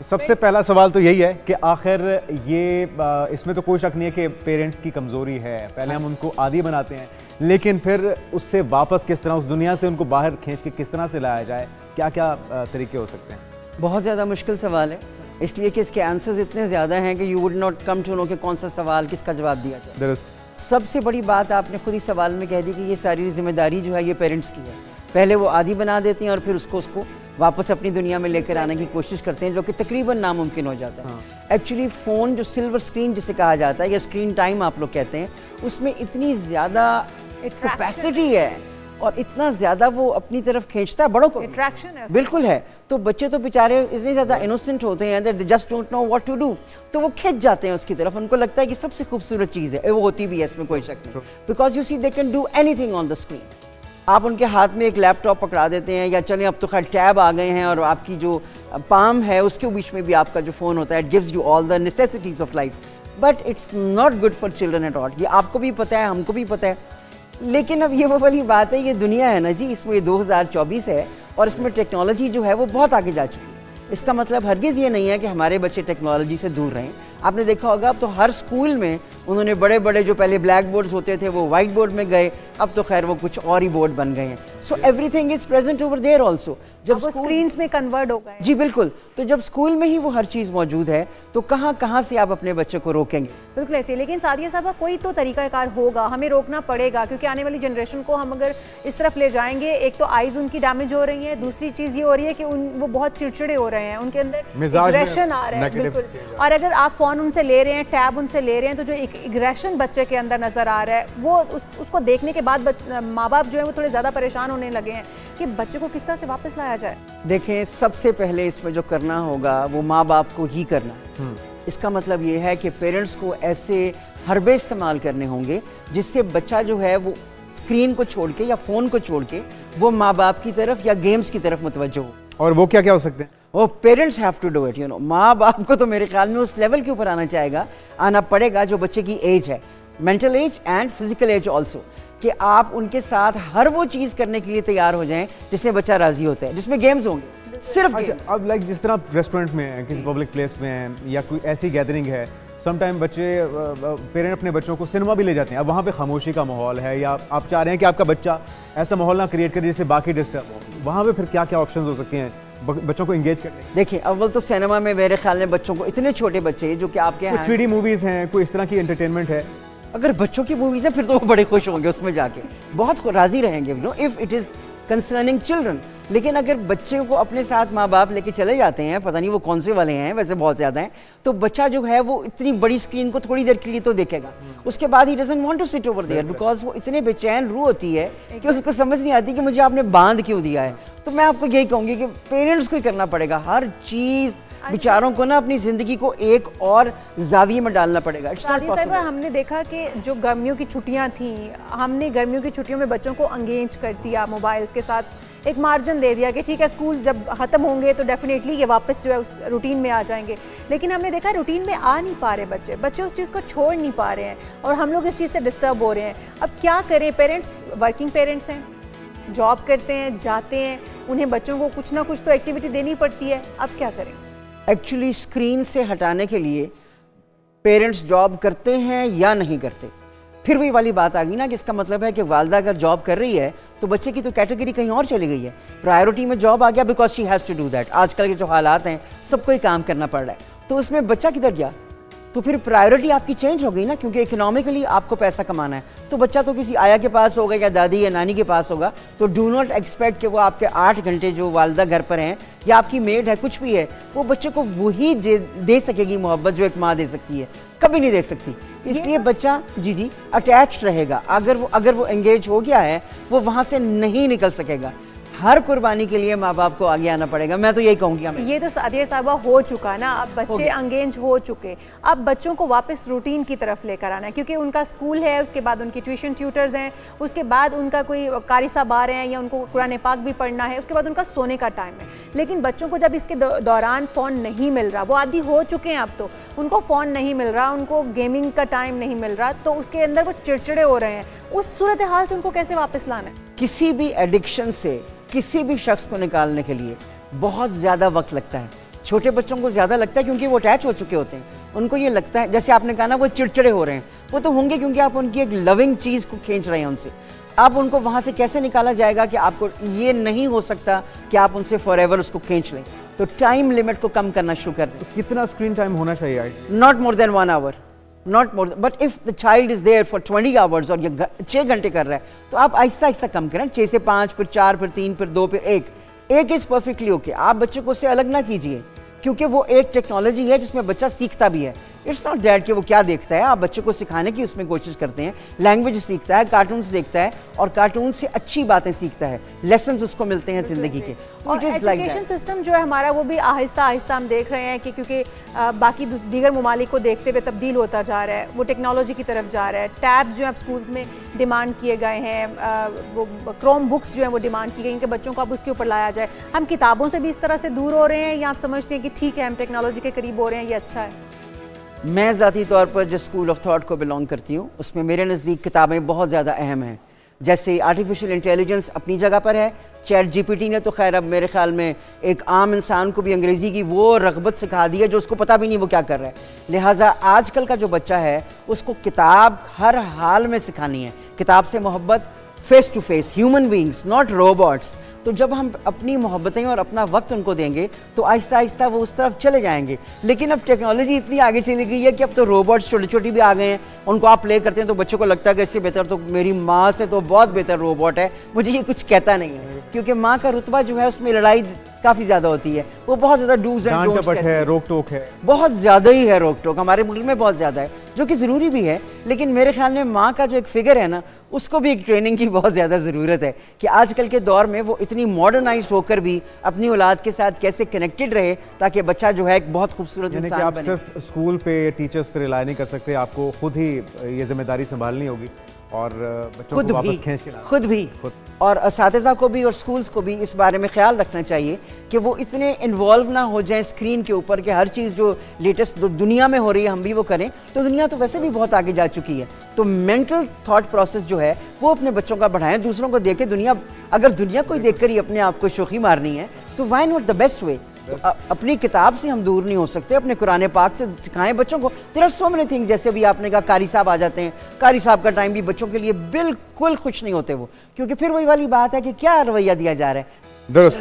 सबसे पहला सवाल तो यही है कि आखिर ये इसमें तो कोई शक नहीं है कि पेरेंट्स की कमज़ोरी है। पहले हम उनको आदि बनाते हैं लेकिन फिर उससे वापस किस तरह उस दुनिया से उनको बाहर खींच के किस तरह से लाया जाए क्या क्या तरीके हो सकते हैं? बहुत ज़्यादा मुश्किल सवाल है इसलिए कि इसके आंसर्स इतने ज़्यादा हैं कि you would not come to know कि कौन सा सवाल किसका जवाब दिया जाए। सबसे बड़ी बात आपने खुद ही सवाल में कह दी कि ये सारी ज़िम्मेदारी जो है ये पेरेंट्स की है। पहले वो आदि बना देती हैं और फिर उसको उसको वापस अपनी दुनिया में लेकर आने की कोशिश करते हैं जो कि तकरीबन नामुमकिन हो जाता है। एक्चुअली हाँ। फ़ोन जो सिल्वर स्क्रीन जिसे कहा जाता है या स्क्रीन टाइम आप लोग कहते हैं उसमें इतनी ज़्यादा कैपेसिटी है। और इतना ज़्यादा वो अपनी तरफ़ खींचता है बड़ों को अट्रैक्शन है बिल्कुल है। तो बच्चे तो बेचारे इतने ज़्यादा इनोसेंट होते हैं that just don't know what to do तो वो खिंच जाते हैं उसकी तरफ़। उनको लगता है कि सबसे खूबसूरत चीज़ है। वो होती भी है इसमें कोई शक नहीं। Because you see they can do anything on the screen आप उनके हाथ में एक लैपटॉप पकड़ा देते हैं या चलें, अब तो खैर टैब आ गए हैं और आपकी जो पाम है, उसके बीच में भी आपका जो फ़ोन होता है it gives you all the necessities of life but it's not good for children at all ये आपको भी पता है, हमको भी पता है। लेकिन अब ये वो वाली बात है, ये दुनिया है ना जी, इसमें ये 2024 है और इसमें टेक्नोलॉजी जो है वो बहुत आगे जा चुकी है। इसका मतलब हरगिज़ ये नहीं है कि हमारे बच्चे टेक्नोलॉजी से दूर रहें। आपने देखा होगा, अब तो हर स्कूल में उन्होंने बड़े बड़े जो पहले ब्लैक बोर्ड्स होते थे वो वाइट बोर्ड में गए। अब तो खैर वो कुछ और ही बोर्ड बन गए हैं। So everything is present over there also जब स्क्रीन में कन्वर्ट हो गए। जी बिल्कुल। तो जब स्कूल में ही वो हर चीज़ मौजूद है तो कहाँ कहाँ से आप अपने बच्चे को रोकेंगे? बिल्कुल ऐसे लेकिन सादिया साहब कोई तो तरीकाकार होगा हमें रोकना पड़ेगा क्योंकि आने वाली जनरेशन को हम अगर इस तरफ़ ले जाएँगे एक तो आईज उनकी डैमेज हो रही है दूसरी चीज़ ये हो रही है कि उन वो बहुत चिड़चिड़े हो रहे हैं उनके अंदर आ रहा है। बिल्कुल। और अगर आप फ़ोन उनसे ले रहे हैं टैब उनसे ले रहे हैं तो जो एक एग्रेशन बच्चे के अंदर नज़र आ रहा है वो उस, उसको देखने के बाद माँ बाप जो है वो थोड़े ज़्यादा परेशान होने लगे हैं कि बच्चे को किस तरह से वापस लाया जाए देखें सबसे पहले इसमें जो करना होगा वो माँ बाप को ही करना हम्म। इसका मतलब ये है कि पेरेंट्स को ऐसे हरबे इस्तेमाल करने होंगे जिससे बच्चा जो है वो स्क्रीन को छोड़ के या फ़ोन को छोड़ के वो माँ बाप की तरफ़ या गेम्स की तरफ़ मुतवजो हो। और वो क्या क्या हो सकते हैं? वो parents have to do it you know माँ बाप को तो मेरे ख्याल में उस लेवल के ऊपर आना चाहेगा आना पड़ेगा जो बच्चे की एज है। Mental age and physical age also कि आप उनके साथ हर वो चीज़ करने के लिए तैयार हो जाएँ जिसमें बच्चा राज़ी होता है जिसमें गेम्स होंगे। सिर्फ़ अच्छा, अब लाइक जिस तरह रेस्टोरेंट में है किसी पब्लिक प्लेस में है या कोई ऐसी गैदरिंग है समटाइम बच्चे पेरेंट अपने बच्चों को सिनेमा भी ले जाते हैं। अब वहाँ पे खामोशी का माहौल है या आप चाह रहे हैं कि आपका बच्चा ऐसा माहौल ना क्रिएट करे जिससे बाकी डिस्टर्ब हो। वहाँ पे फिर क्या क्या ऑप्शन हो सकते हैं बच्चों को इंगेज करने देखिए अव्वल तो सिनेमा में मेरे ख्याल में बच्चों को इतने छोटे बच्चे जो कि आपके यहाँ थ्री मूवीज़ हैं कोई इस तरह की एंटरटेनमेंट है? अगर बच्चों की मूवीज़ है फिर तो वो बड़े खुश होंगे उसमें जाके। बहुत राज़ी रहेंगे। No if it is concerning children लेकिन अगर बच्चे को अपने साथ माँ बाप लेके चले जाते हैं पता नहीं वो कौन से वाले हैं वैसे बहुत ज़्यादा हैं तो बच्चा जो है वो इतनी बड़ी स्क्रीन को थोड़ी देर के लिए तो देखेगा। उसके बाद ही doesn't want to sit over there because वो इतने बेचैन रू होती है कि उसको समझ नहीं आती कि मुझे आपने बाँध क्यों दिया है। तो मैं आपको यही कहूँगी कि पेरेंट्स को ही करना पड़ेगा। हर चीज़ बेचारों को ना अपनी ज़िंदगी को एक और जाविये में डालना पड़ेगा। हमने देखा कि जो गर्मियों की छुट्टियाँ थी हमने गर्मियों की छुट्टियों में बच्चों को अंगेज कर दिया मोबाइल्स के साथ एक मार्जिन दे दिया कि ठीक है स्कूल जब ख़त्म होंगे तो डेफिनेटली ये वापस जो है उस रूटीन में आ जाएँगे। लेकिन हमने देखा रूटीन में आ नहीं पा रहे बच्चे। बच्चे उस चीज़ को छोड़ नहीं पा रहे हैं और हम लोग इस चीज़ से डिस्टर्ब हो रहे हैं। अब क्या करें? पेरेंट्स वर्किंग पेरेंट्स हैं जॉब करते हैं जाते हैं उन्हें बच्चों को कुछ ना कुछ तो एक्टिविटी देनी पड़ती है। अब क्या करें? एक्चुअली स्क्रीन से हटाने के लिए पेरेंट्स जॉब करते हैं या नहीं करते? फिर वही वाली बात आ गई ना कि इसका मतलब है कि वालदा अगर जॉब कर रही है तो बच्चे की तो कैटेगरी कहीं और चली गई है। प्रायोरिटी में जॉब आ गया because she has to do that आजकल के जो हालात हैं, सबको ही काम करना पड़ रहा है। तो उसमें बच्चा किधर गया? तो फिर प्रायोरिटी आपकी चेंज हो गई ना क्योंकि इकोनॉमिकली आपको पैसा कमाना है। तो बच्चा तो किसी आया के पास होगा या दादी या नानी के पास होगा तो डू नॉट एक्सपेक्ट कि वो आपके आठ घंटे जो वालदा घर पर हैं या आपकी मेड है कुछ भी है वो बच्चे को वही दे सकेगी मोहब्बत जो एक माँ दे सकती है। कभी नहीं दे सकती। इसलिए बच्चा जी जी अटैच रहेगा। अगर वो अगर वो एंगेज हो गया है वो वहाँ से नहीं निकल सकेगा। हर कुर्बानी के लिए माँ बाप को आगे आना पड़ेगा। मैं तो यही कहूँगी ये तो सादिया साहबा हो चुका ना। अब बच्चे अंगेज हो चुके। अब बच्चों को वापस रूटीन की तरफ़ लेकर आना है क्योंकि उनका स्कूल है उसके बाद उनकी ट्यूशन ट्यूटर्स हैं उसके बाद उनका कोई कारी साहब आ रहे हैं या उनको कुरान पाक भी पढ़ना है उसके बाद उनका सोने का टाइम है। लेकिन बच्चों को जब इसके दौरान फ़ोन नहीं मिल रहा वो आदि हो चुके हैं अब तो। उनको फ़ोन नहीं मिल रहा उनको गेमिंग का टाइम नहीं मिल रहा तो उसके अंदर वो चिड़चिड़े हो रहे हैं। उस सूरत हाल से उनको कैसे वापस लाना है? किसी भी एडिक्शन से किसी भी शख्स को निकालने के लिए बहुत ज़्यादा वक्त लगता है। छोटे बच्चों को ज़्यादा लगता है क्योंकि वो अटैच हो चुके होते हैं। उनको ये लगता है जैसे आपने कहा ना वो चिड़चिड़े हो रहे हैं। वो तो होंगे क्योंकि आप उनकी एक लविंग चीज़ को खींच रहे हैं उनसे। आप उनको वहाँ से कैसे निकाला जाएगा कि आपको ये नहीं हो सकता कि आप उनसे फॉर उसको खींच लें? तो टाइम लिमिट को कम करना शुरू कर दें। तो कितना स्क्रीन टाइम होना चाहिए not more than one hour not more but if the child is there for twenty hours और ये छः घंटे कर रहा है तो आप आहिस्ता आहिस्ता कम करें। छः से पाँच, फिर चार, फिर तीन, फिर दो, फिर एक। एक इज़ परफेक्टली ओके आप बच्चे को उससे अलग ना कीजिए। क्योंकि वो एक टेक्नोलॉजी है जिसमें बच्चा सीखता भी है। इट्स नॉट दैट कि वो क्या देखता है आप बच्चे को सिखाने की उसमें कोशिश करते हैं। लैंग्वेज सीखता है कार्टून देखता है और कार्टून से अच्छी बातें सीखता है। लेसन उसको मिलते हैं ज़िंदगी के। और एजुकेशन सिस्टम जो है हमारा वो भी आहिस्ता आहिस्ता हम देख रहे हैं कि क्योंकि बाकी दीगर ममालिक को देखते हुए तब्दील होता जा रहा है। वो टेक्नोलॉजी की तरफ़ जा रहा है। टैब्स जो है स्कूल्स में डिमांड किए गए हैं। वो क्रोम बुक्स जो है वो डिमांड की गई कि बच्चों को अब उसके ऊपर लाया जाए। हम किताबों से भी इस तरह से दूर हो रहे हैं या आप समझते हैं कि ठीक है, हम टेक्नोलॉजी के करीब हो रहे हैं, ये अच्छा है। मैं ज़ाती तौर पर जिस स्कूल ऑफ़ थाट को बिलोंग करती हूँ, उसमें मेरे नज़दीक किताबें बहुत ज़्यादा अहम हैं। जैसे आर्टिफिशियल इंटेलिजेंस अपनी जगह पर है चैट जीपीटी ने तो खैर अब मेरे ख्याल में एक आम इंसान को भी अंग्रेज़ी की वो रगबत सिखा दी है जो उसको पता भी नहीं वो क्या कर रहा है। लिहाजा आजकल का जो बच्चा है, उसको किताब हर हाल में सिखानी है। किताब से मोहब्बत face to face human beings not robots तो जब हम अपनी मोहब्बतें और अपना वक्त उनको देंगे तो आहिस्ता आहिस्ता वो उस तरफ़ चले जाएँगे। लेकिन अब टेक्नोलॉजी इतनी आगे चली गई है कि अब तो रोबोट्स छोटे छोटे भी आ गए हैं। उनको आप प्ले करते हैं तो बच्चों को लगता है कि इससे बेहतर तो मेरी माँ से तो बहुत बेहतर रोबोट है। मुझे ये कुछ कहता नहीं है, क्योंकि माँ का रुतबा जो है उसमें लड़ाई काफ़ी ज़्यादा होती है। वो बहुत ज़्यादा डूज एंड है रोक टोक है। बहुत ज़्यादा ही है रोक टोक हमारे मुल्क में बहुत ज़्यादा है जो कि ज़रूरी भी है लेकिन मेरे ख्याल में माँ का जो एक फिगर है ना उसको भी एक ट्रेनिंग की बहुत ज़्यादा ज़रूरत है कि आजकल के दौर में वो इतनी मॉडर्नाइज होकर भी अपनी औलाद के साथ कैसे कनेक्टेड रहे ताकि बच्चा जो है एक बहुत खूबसूरत इंसान आप सिर्फ़ स्कूल पे टीचर्स पे रिलाई नहीं कर सकते आपको खुद ही ये ज़िम्मेदारी संभालनी होगी। और बच्चों खुद को भी खींच के खुद भी। खुद। और इस को भी और स्कूल्स को भी इस बारे में ख्याल रखना चाहिए कि वो इतने इन्वॉल्व ना हो जाएँ स्क्रीन के ऊपर कि हर चीज़ जो लेटेस्ट दुनिया में हो रही है हम भी वो करें। तो दुनिया तो वैसे भी बहुत आगे जा चुकी है। तो मेंटल थॉट प्रोसेस जो है वो अपने बच्चों का बढ़ाएँ दूसरों को देख। के दुनिया अगर दुनिया को ही देख कर ही अपने आप को शोखी मारनी है तो why not the best way अपनी किताब से हम दूर नहीं हो सकते, अपने कुरान पाक से सिखाएँ बच्चों को। There are so many things जैसे अभी आपने कहा, कारी साहब आ जाते हैं। कारी साहब का टाइम भी बच्चों के लिए बिल्कुल खुश नहीं होते वो, क्योंकि फिर वही वाली बात है कि क्या रवैया दिया जा रहा है। दुरुस्त